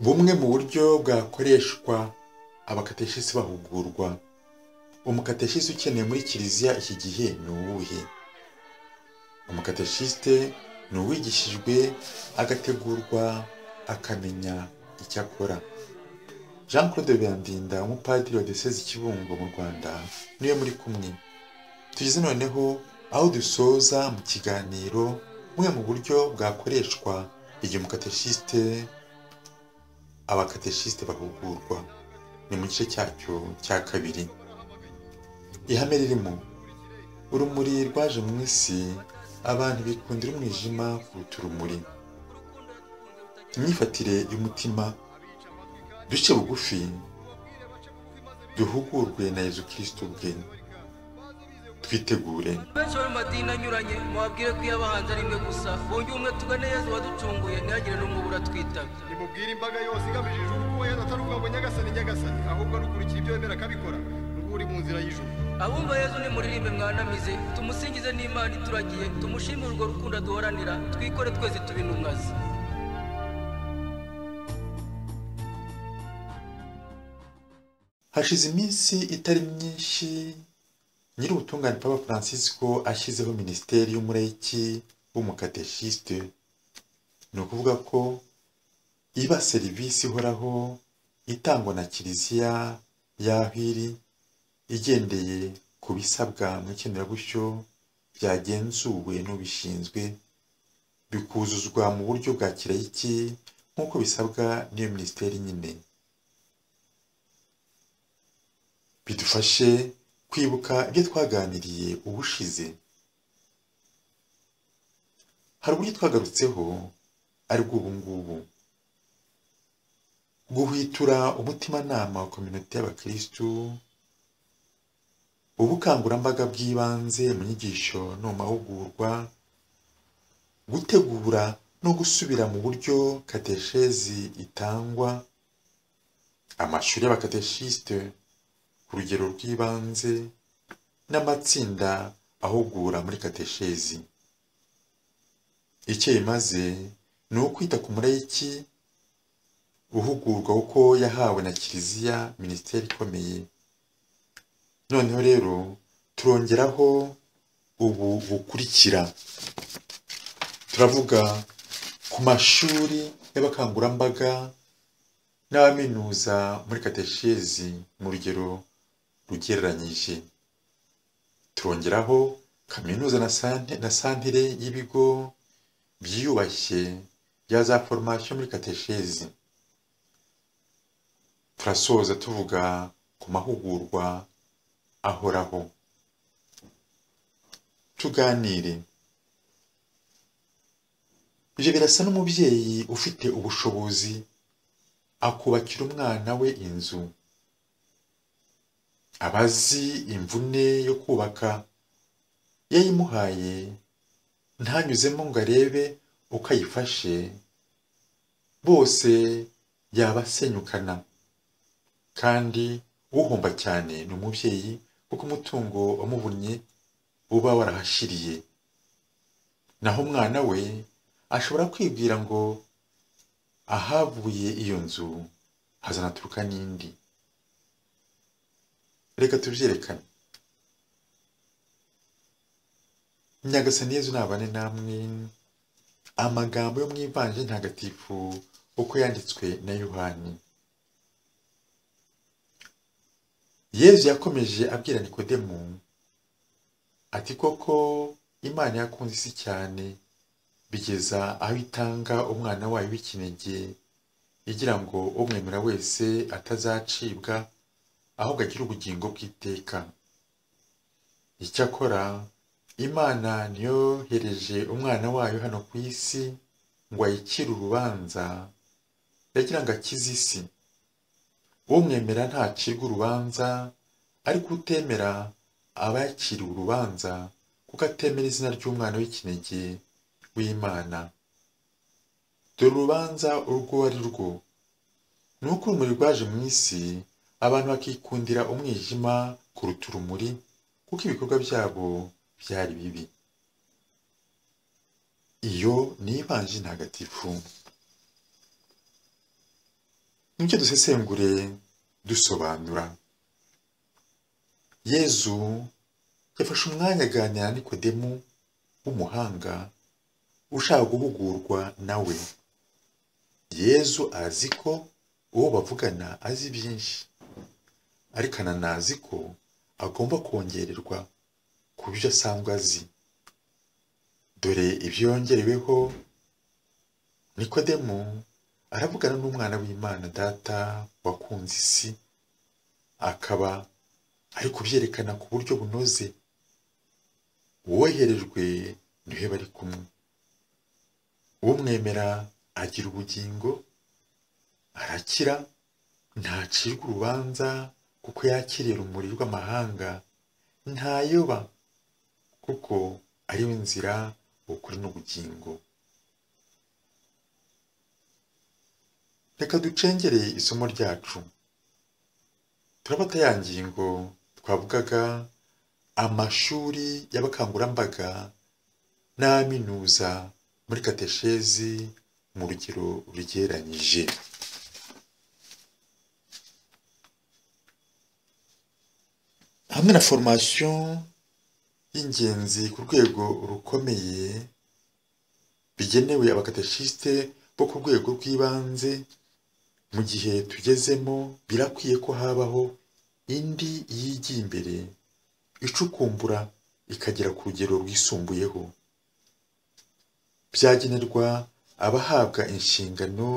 bumwe mu buryo bwakoreshwa abakateshisi bahugurwa. Umukateshisi ukeneye muri kiliziya iki gihe ni uwuhe? Umukateshiste ni uwigishijwe agategurwa akamenya icyo akora. Jean claude biyandinda umupadiri wa deseze kibungo mu rwanda ni we muri kumwe. Tugeze noneho aho dusoza mu kiganiro bumwe mu buryo bwakoreshwa igihe umukateshiste abakateshiste bahugurwa ni mu gice cyacyo cya kabiri. Ihame ririmo urumuri rwaje mu isi abantu bikundira umwijima kuruta urumuri. Imyifatire y'umutima duce bugufi duhugurwe na yezu kirisito ubwe. Twitegure. Benshi bari mu madini anyuranye mubabwire ko iyo abahanzi ari imwe gusa. Bunge ubumwe tugane yezu waducunguye ntihagire n'umwe nimubwire imbaga yose igamije ijuru ko yezu atari ngo nyagasani nyagasani. Ahubwo ari ukurikira ibyo yemera akabikora n'ubwo uri mu nzira y'ijuru. Abumva yezu nimuririmbe mwanamize. Tumusingize n'imana ituragiye tumushimire urwo rukundo duhoranira twikore twese tuba intumwa ze hashize iminsi itari myinshi nyiri ubutungane papa francisco ashyizeho minisiteri y'umureki w'umukateshiste ni ukuvuga ko iba serivisi ihoraho itangwa na kiliziya y'aho iri igendeye ku bisabwa mu ikenerabushyo byagenzuwe n'ubishinzwe bikuzuzwa mu buryo bwa kirayiki nk'uko bisabwa n'iyo minisiteri nyine. Bidufashe kwibuka ibyo twaganiriye ubushize. Hari uburyo twagarutseho ari bw'ubu ngubu. Guhwitura umutimanama wa kominote y'abakirisitu ubukangurambaga bw'ibanze mu nyigisho no mu mahugurwa gutegura no gusubira mu buryo kateshezi itangwa amashuri y'abakateshiste ku rugero rw'ibanze n'amatsinda ahugura muri kateshezi icyo bimaze ni ukwita ku murayiki uhugurwa uko yahawe na kiliziya minisiteri ikomeye. Noneho rero turongeraho ubu bukurikira. Turavuga ku mashuri y'abakangurambaga n'abaminuza muri kateshezi mu rugero rugereranyije turongeraho kaminuza na santere y'ibigo byiyubashye bya za foromasiyo muri kateshezi turasoza tuvuga ku mahugurwa ahoraho. Tuganire. Ibyo birasa n'umubyeyi ufite ubushobozi akubakira umwana we inzu. Abazi imvune yo kubaka yayimuhaye ntanyuzemo ngo arebe uko ayifashe. Bose yabasenyukana. Kandi uhomba cyane ni umubyeyi kuko umutungo wamuvunnye uba warahashiriye. Naho umwana we ashobora kwibwira ngo ahavuye iyo nzu hazanaturuka n'indi. Reka tubyerekane. Nyagasani yezu nabane namwe amagambo yo mu ivanjiri ntagatifu uko yanditswe na yohani. Yezu yakomeje abwira nikodemu ati koko imana yakunze isi cyane bigeza aho itanga umwana wayo w'ikinege igira ngo umwemera wese atazacibwa ahubwo agire ubugingo bw'iteka. Icyakora imana ntiyohereje umwana wayo hano ku isi ngo ayicire urubanza yagira ngo akize isi. Umwemera ntacirwa urubanza ariko utemera aba yakiriwe urubanza kuko atemera izina ry'umwana w'ikinege w'imana. Dore urubanza urwo ari rwo. Ni uko urumuri rwaje mu isi abantu bakikundira umwijima kuruta urumuri kuko ibikorwa byabo byari bibi. Iyo ni ivanji ntagatifu. Nicyo dusesengure dusobanura. Yezu yafashe umwanya aganira na nikodemu w'umuhanga ushaka guhugurwa nawe. Yezu azi ko uwo bavugana azi byinshi. Ariko ananazi ko agomba kongererwa ku byo asanzwe azi. Dore ibyo yongereweho. Nikodemu aravugana n'umwana w'imana data wakunze isi. Akaba ari kubyerekana ku buryo bunoze. Uwoherejwe ni we bari kumwe. Umwemera agira ubugingo arakira ntacirwa urubanza kuko yakiriye urumuri rw'amahanga ntayoba kuko ari we nzira ukuri n'ubugingo. Reka ducengere isomo ryacu. Turabata ya ngingo twavugaga amashuri y'abakangurambaga n'aminuza muri kateshezi mu rugero rugereranyije. Hamwe na formation y'ingenzi ku rwego rukomeye bigenewe abakateshiste bo ku rwego rw'ibanze mu gihe tugezemo birakwiye ko habaho indi yigiye imbere icukumbura ikagera ku rugero rwisumbuyeho. Byagenerwa abahabwa inshingano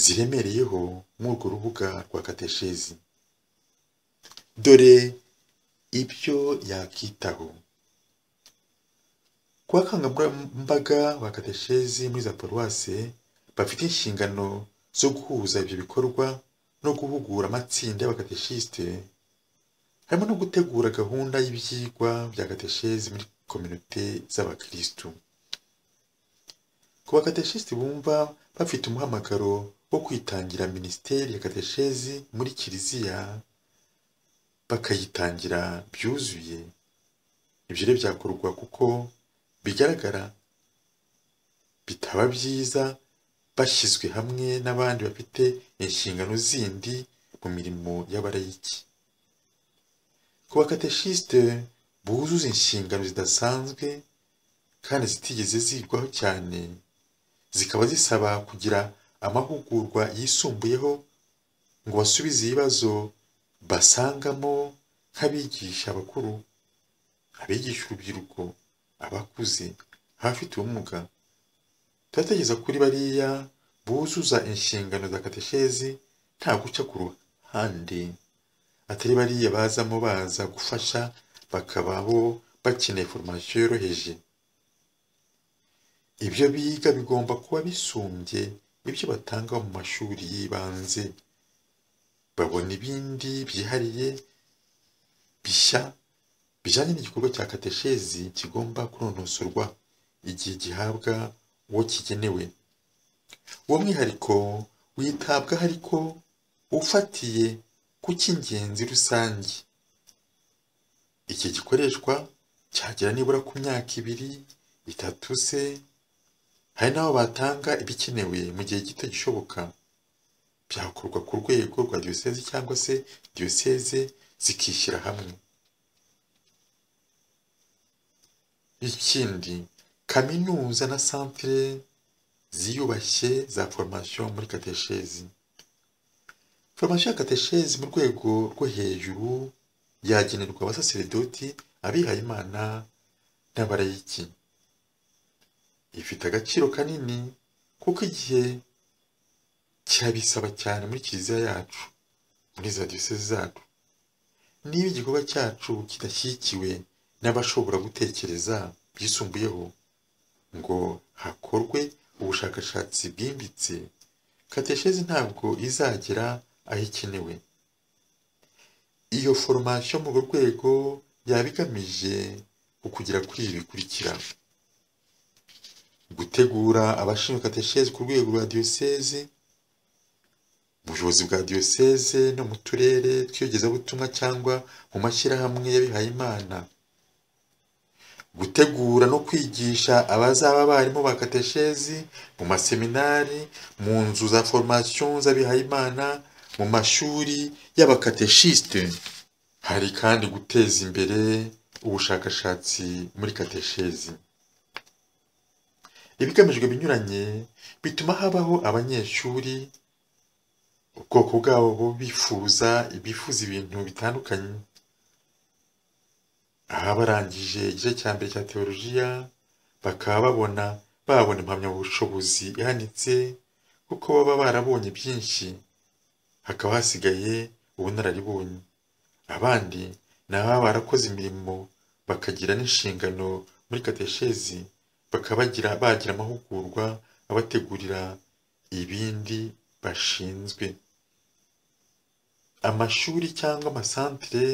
ziremereyeho muri urwo rubuga rwa kateshezi dore ibyo yakitaho ku bakangurambaga ba kateshezi muri za paruwase bafite inshingano zo guhuza ibyo bikorwa no guhugura amatsinda y'abakateshiste harimo no gutegura gahunda y'ibyigwa bya kateshezi muri kominote z'abakirisitu ku bakateshiste bumva bafite umuhamagaro wo kwitangira minisiteri ya kateshezi muri kiliziya bakayitangira byuzuye. Ibyo rero byakorwa kuko bigaragara bitaba byiza bashyizwe hamwe n'abandi bafite inshingano zindi mu mirimo y'abarayiki ku bakateshiste buzuza inshingano zidasanzwe kandi zitigeze zigwaho cyane zikaba zisaba kugira amahugurwa yisumbuyeho ngo basubize ibibazo basangamo nk'abigisha abakuru abigisha urubyiruko abakuze abafite ubumuga. Turategereza kuri bariya buzuza inshingano za kateshezi nta guca ku ruhande. Atari bariya bazamo baza gufasha bakabaho bakeneye formasiyo yoroheje. Ibyo biga bigomba kuba bisumbye ibyo batanga mu mashuri y'ibanze. Babona ibindi byihariye bishya bijyanye n'igikorwa cya kateshezi kigomba kunonosorwa igihe gihabwa uwo kigenewe. Uwo mwihariko witabwaho ariko ufatiye ku cy'ingenzi rusange. Iki gikoreshwa cyagera nibura ku myaka ibiri itatu se hari n'aho batanga ibikenewe mu gihe gito gishoboka. Byakorwa ku rwego rwa diyoseze cyangwa se diyoseze zikishyira hamwe. Ikindi kaminuza na santere ziyubashye za formation muri kateshezi formation ya kateshezi mu rwego rwo hejuru yagenerwa abasaseredoti abihayimana n'abarayiki ifite agaciro kanini kuko igihe kirabisaba cyane muri kiliziya yacu muri za diyoseze zacu niba igikorwa cyacu kidashyigikiwe n'abashobora gutekereza byisumbuyeho ngo hakorwe ubushakashatsi bwimbitse. Kateshezi ntabwo izagera aho ikenewe. Iyo foromasiyo mu rwego yaba igamije ukugera kuri ibi bikurikira. Gutegura abashinzwe kateshezi ku rwego rwa diyoseze mu buyobozi bwa diyoseze no mu turere tw'iyogezabutumwa cyangwa mu mashyirahamwe y'abihayimana gutegura no kwigisha abazaba abarimu ba kateshezi mu maseminari mu nzu za formation z'abihayimana mu mashuri y'abakateshiste hari kandi guteza imbere ubushakashatsi muri kateshezi ibigamijwe binyuranye bituma habaho abanyeshuri ubwoko bwabo bifuza bifuza ibintu bitandukanye. Aha barangije igice cya mbere cya teolojiya bakaba babona babona impamyabushobozi ihanitse kuko baba barabonye byinshi hakaba hasigaye ubunararibonye abandi ni ababa barakoze imirimo bakagira n'inshingano muri kateshezi bakaba bagira amahugurwa abategurira ibindi bashinzwe. Amashuri cyangwa amasantire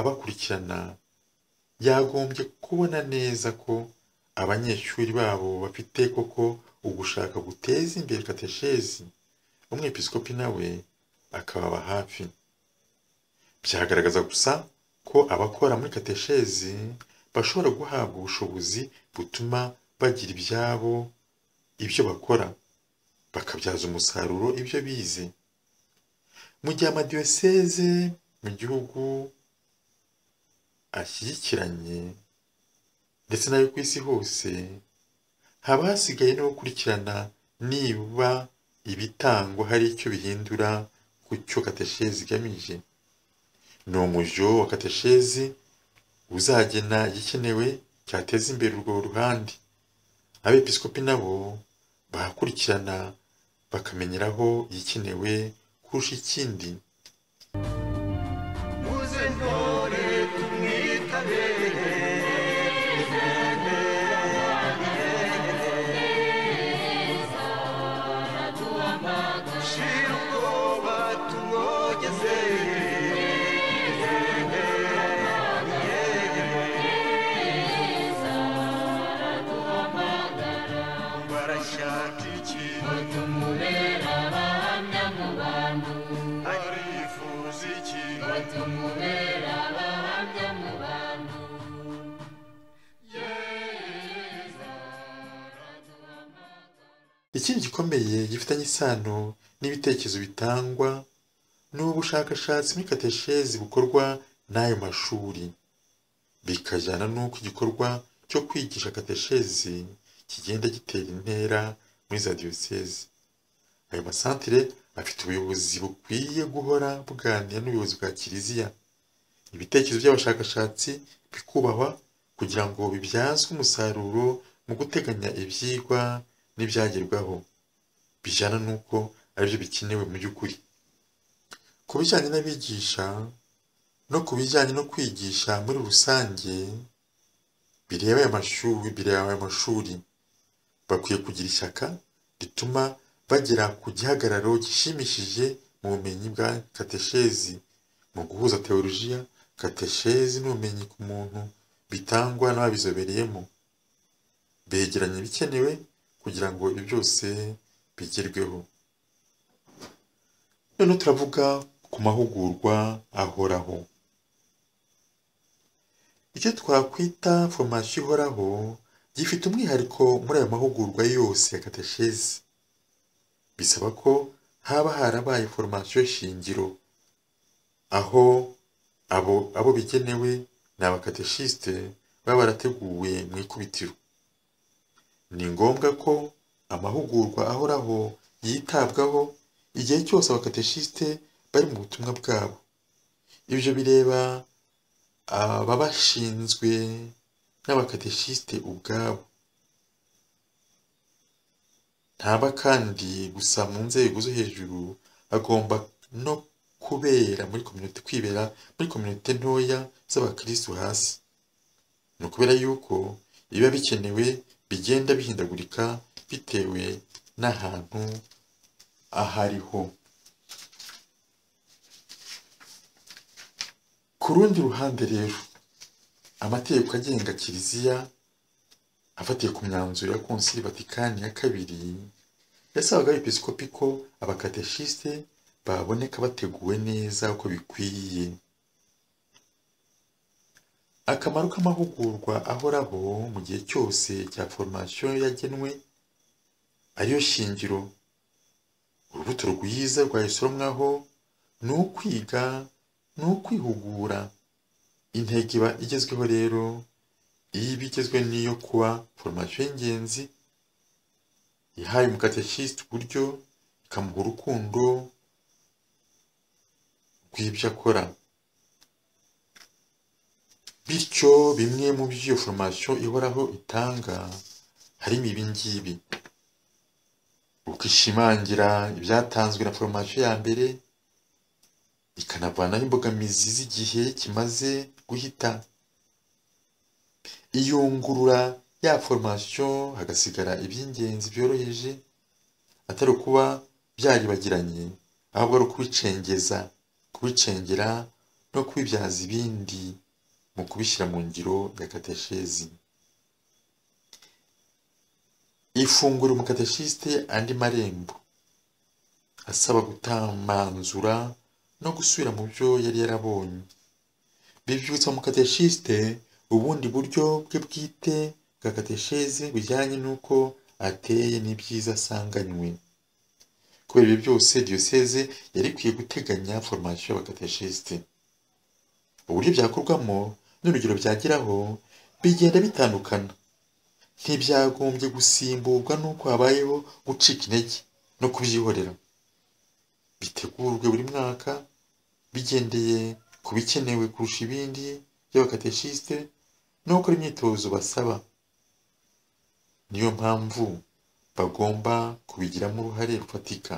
abakurikirana yagombye kubona neza ko abanyeshuri babo bafite koko ugushaka guteza imbere kateshezi umwepiskopi nawe akababa hafi. Byagaragaza gusa ko abakora muri kateshezi bashobora guhabwa ubushobozi butuma bagira ibyabo ibyo bakora. Bakabyaza umusaruro ibyo bize. Mu gihe amadiyoseze mu gihugu ashyigikiranye ndetse n'ayo ku isi hose haba hasigaye no gukurikirana niba ibitangwa hari icyo bihindura ku cyo kateshezi igamije. Ni umujyo wa kateshezi uzagena igikenewe cyateza imbere urwo ruhande. Abepiskopi nabo bahakurikirana bakamenyeraho igikenewe kurusha ikindi ikindi gikomeye gifitanye isano n'ibitekerezo bitangwa ni ubushakashatsi muri kateshezi bukorwa n'ayo mashuri. Bikajyana n'uko igikorwa cyo kwigisha kateshezi kigenda gitera intera muri za diyosezi. Ayo masantire afite ubuyobozi bukwiye guhora buganira n'ubuyobozi bwa kiliziya. Ibitekerezo by'abashakashatsi bikubahwa kugira ngo bibyazwe umusaruro mu guteganya ibyigwa n'ibyagerwaho bijyana n'uko ari byo bikenewe mu by'ukuri. Ku bijyanye n'abigisha no ku bijyanye no kwigisha muri rusange bireba aya mashuri bireba aya mashuri. Bakwiye kugira ishyaka rituma bagera ku gihagararo gishimishije mu bumenyi bwa kateshezi mu guhuza teolojiya kateshezi n'ubumenyi ku muntu bitangwa n'ababizobereyemo. Begeranya ibikenewe kugira ngo ibyo byose bigerweho. Noneho turavuga ku mahugurwa ahoraho. Icyo twakwita formasiyo ihoraho gifite umwihariko muri ayo mahugurwa yose ya kateshezi bisaba ko haba harabaye formasiyo shingiro. Aho abo abo bigenewe ni abakateshiste baba barateguwe mu ikubitiro. Ni ngombwa ko amahugurwa ahoraho yitabwaho igihe cyose abakateshiste bari mu butumwa bwabo. Ibyo bireba ababashinzwe n'abakateshiste ubwabo. Ntaba kandi gusa mu nzego zo hejuru agomba no kubera muri kominote kwibera muri kominote ntoya z'abakirisitu hasi. Ni ukubera yuko biba bikenewe bigenda bihindagurika bitewe n'ahantu ahariho. Ku rundi ruhande rero amategeko agenga kiliziya afatiye ku myanzuro ya konsili vatikani ya kabiri yasabaga abepiskopi ko abakateshiste baboneka bateguwe neza uko bikwiye. Akamaro k'amahugurwa ahoraho mu gihe cyose cya foromasiyo yagenwe ariyo shingiro. Urubuto rwiza rwayisoromwaho ni ukwiga ni ukwihugura. Intego iba igezweho rero iyo iba igezwe n'iyo kuba foromasiyo y'ingenzi. Ihaye umukateshisite uburyo ikamuha urukundo rw'ibyo akora. Bityo bimwe mu byo iyo foromasiyo ihoraho itanga harimo ibi ngibi. Uko ishimangira ibyatanzwe na foromasiyo ya mbere ikanavanaho imbogamizi z'igihe kimaze guhita. Iyungurura ya foromasiyo hagasigara iby'ingenzi byoroheje atari ukuba byaribagiranye ahubwo ari ukubicengeza kubicengera no kubibyaza ibindi. Mu kubishyira mu ngiro ya kateshezi ifungura umukateshisite andi marembo. Asaba gutamanzura no gusubira mu byo yari yarabonye. Bibyutsa umukateshisite ubundi buryo bwe bwite bwa kateshezi bijyanye n'uko ateye n'ibyiza asanganywe. Kubera ibyo byose diyoseze yari ikwiye guteganya foromasiyo y'abakateshisite uburyo byakorwamo n'urugero byageraho bigenda bitandukana. Ntibyagombye gusimburwa n'uko habayeho gucika intege no kubyihorera. Bitegurwe buri mwaka bigendeye ku bikenewe kurusha ibindi by'abakateshisite no gukora imyitozo basaba. Niyo mpamvu bagomba kubigiramo uruhare rufatika.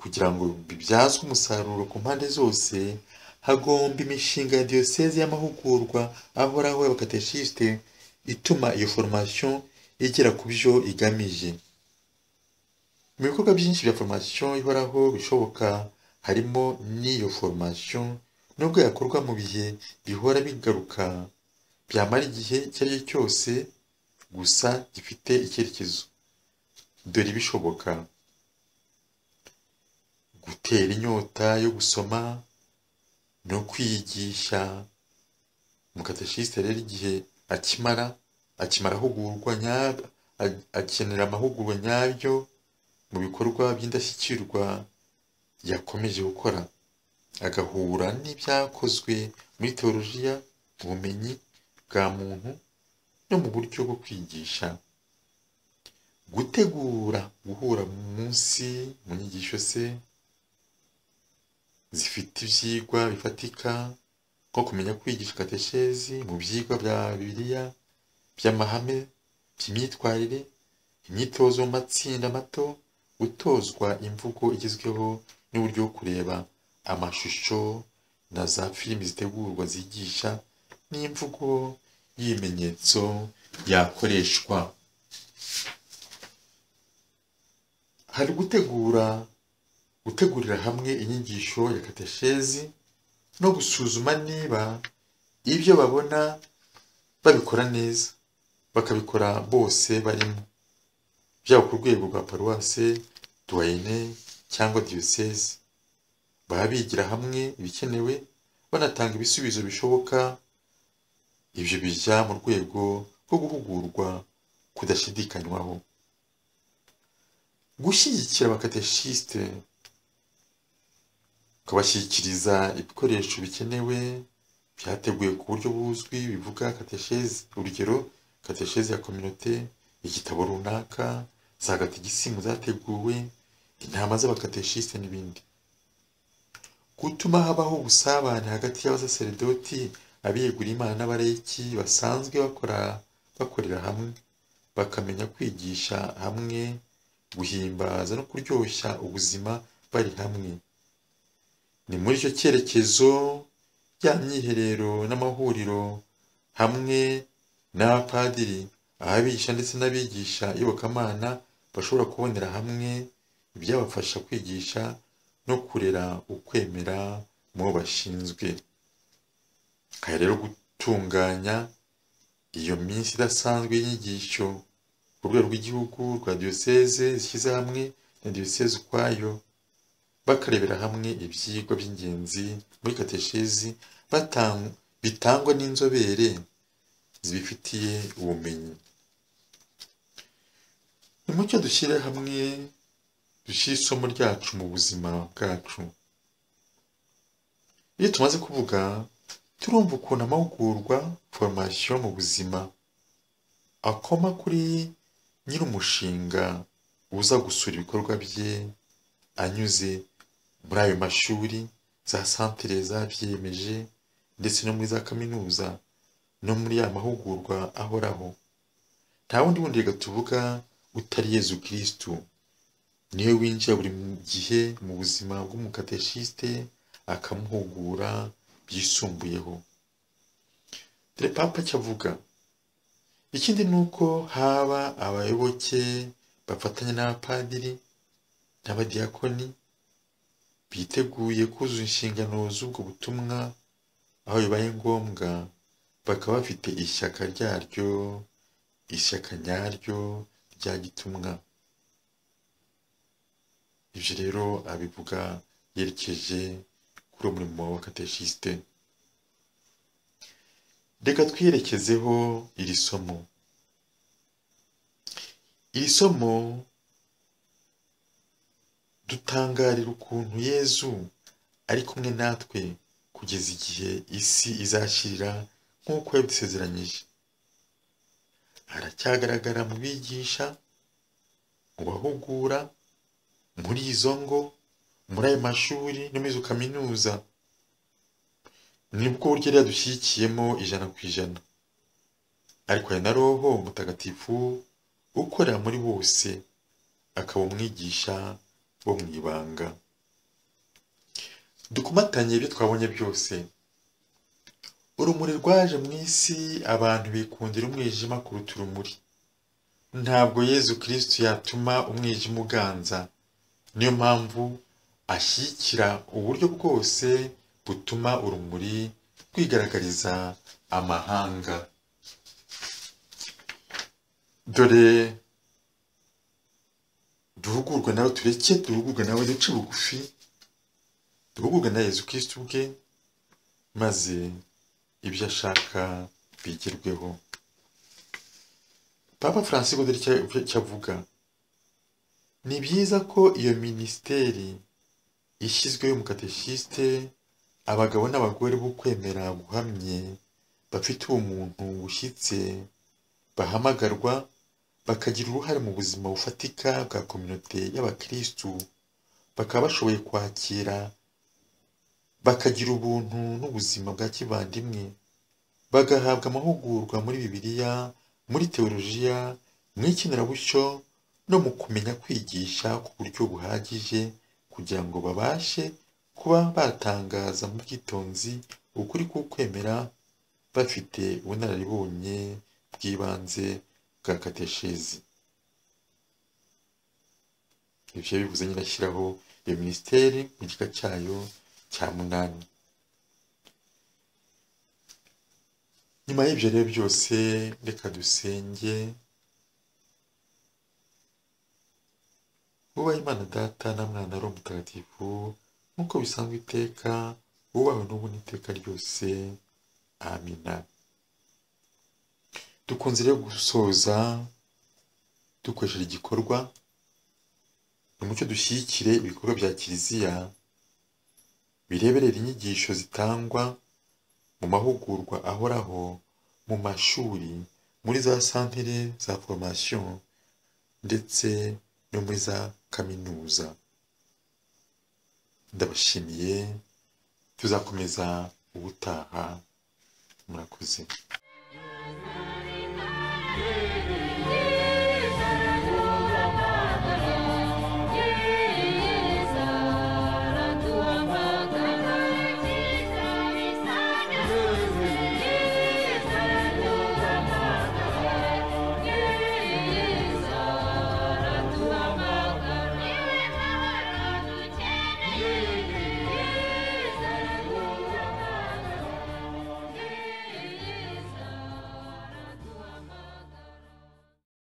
Kugira ngo bibyazwe umusaruro ku mpande zose hagomba imishinga ya diyoseze y'amahugurwa ahoraho y'abakateshisite ituma iyo foromasiyo igera ku byo igamije. Mu bikorwa byinshi bya foromasiyo ihoraho bishoboka harimo n'iyo foromasiyo nubwo yakorwa mu bihe bihora bigaruka byamara igihe icyo ari cyo cyose gusa gifite icyerekezo. Dore ibishoboka. Gutera inyota yo gusoma no kwiyigisha umukateshisite rero igihe akimara akimara ahugurwa akenera amahugurwa nyabyo mu bikorwa by'indashyikirwa yakomeje gukora. Agahura n'ibyakozwe muri teolojiya mu bumenyi bwa muntu no mu buryo bwo kwigisha. Gutegura guhura munsi mu nyigisho se zifite ibyigwa bifatika nko kumenya kwigisha kateshezi mu byigwa bya bibiliya by'amahame by'imyitwarire imyitozo mu matsinda mato gutozwa imvugo igezweho n'uburyo bwo kureba amashusho na za filimi zitegurwa zigisha n'imvugo y'ibimenyetso yakoreshwa hari gutegura gutegurira hamwe inyigisho ya kateshezi no gusuzuma niba ibyo babona babikora neza bakabikora bose barimo. Byaba ku rwego rwa paruwase duwayine cyangwa diyoseze baba bigira hamwe ibikenewe banatanga ibisubizo bishoboka ibyo bijya mu rwego rwo guhugurwa kudashidikanywaho. Gushyigikira abakateshisite ukabashyikiriza ibikoresho bikenewe byateguwe ku buryo buzwi bivuga kateshezi urugero kateshezi ya kominote igitabo runaka za gatigisimu zateguwe intama z'abakateshisite n'ibindi. Gutuma habaho ubusabane hagati y'abasaseredoti abiyegura imana n'abareki basanzwe bakora bakorera hamwe. Bakamenya kwigisha hamwe guhimbaza no kuryoshya ubuzima bari hamwe. Ni muri icyo cyerekezo ya myiherero n'amahuriro hamwe n'abapadiri abigisha ndetse n'abigisha iyobokamana bashobora kubonera hamwe ibyabafasha kwigisha no kurera ukwemera mu bo bashinzwe. Hari rero gutunganya iyo minsi idasanzwe y'inyigisho ku rwego rw'igihugu rwa diyoseze zishyize hamwe na diyoseze ukwayo bakarebera hamwe ibyigwa by'ingenzi muri kateshezi bitangwa n'inzobere zibifitiye ubumenyi. Nimucyo dushyire hamwe dushyire isomo ryacu mu buzima bwacu. Iyo tumaze kuvuga turumva ukuntu amahugurwa formation mu buzima akoma kuri nyir'umushinga uza gusura ibikorwa bye anyuze muri ayo mashuri za santere zabyiyemeje ndetse no muri za kaminuza no muri ya mahugurwa ahoraho. Nta wundi wundi reka tuvuga utari yezu kirisitu ni we winjira buri gihe mu buzima bw'umukateshiste akamuhugura byisumbuyeho. Dore papa icyo avuga. Ikindi ni uko haba abayoboke bafatanya n'abapadiri n'abadiyakoni biteguye kuzuza inshingano z'ubwo butumwa aho bibaye ngombwa bakaba bafite ishyaka ryaryo ishyaka nyaryo rya gitumwa. Ibyo rero abivuga yerekeje kuri uwo murimo wa kateshiste reka twiyerekezeho iri somo. Iri somo dutangarira ukuntu yezu ari kumwe natwe kugeza igihe isi izashirira nk'uko yabisezeranyije. Aracyagaragara mu bigisha mu bahugura muri izo ngo muri ayo mashuri no muri izo kaminuza. Nibwo buryo rero dushyigikiyemo ijana ku ijana. Ariko hari na roho mutagatifu ukorera muri bose akaba umwigisha wo mu ibanga. Dukomatanye ibyo twabonye byose. Urumuri rwaje mu isi abantu bikundira umwijima kuruta urumuri. Ntabwo yezu kirisitu yatuma umwijima uganza. Niyo mpamvu ashyigikira uburyo bwose butuma urumuri rwigaragariza amahanga. Dore duhugurwe nawe tureke duhugurwe nawe duce bugufi duhugurwe na yezu kirisitu bwe maze ibyo ashaka bigerweho papa francis dore icyo avuga ni byiza ko iyo minisiteri ishyizweho mu kateshiste abagabo n'abagore bo kwemera guhamye bafite ubumuntu bushyitse bahamagarwa bakagira uruhare mu buzima bufatika bwa kominote y'abakirisitu bakaba bashoboye kwakira bakagira ubuntu n'ubuzima bwa kivandimwe bagahabwa amahugurwa muri bibiliya muri teolojiya mu ikenerabushyo no mu kumenya kwigisha ku buryo buhagije kugira ngo babashe kuba batangaza mu bwitonzi ukuri k'ukwemera bafite ubunararibonye bw'ibanze bwa kateshezi ibyo bivuze nyine ashyiraho iyo minisiteri mu gika cyayo cya munani. Nyuma y'ibyo rero byose reka dusenge wubahe imana data na mwana ari umutagatifu nk'uko bisanzwe iteka wubahwe n'ubu n'iteka ryose. Amina dukunze rero gusoza dukoresheje igikorwa ni mucyo dushyigikire ibikorwa bya kiliziya bireberera inyigisho zitangwa mu mahugurwa ahoraho mu mashuri muri za santere za formation ndetse no muri za kaminuza. Ndabashimiye tuzakomeza ubutaha. Murakoze.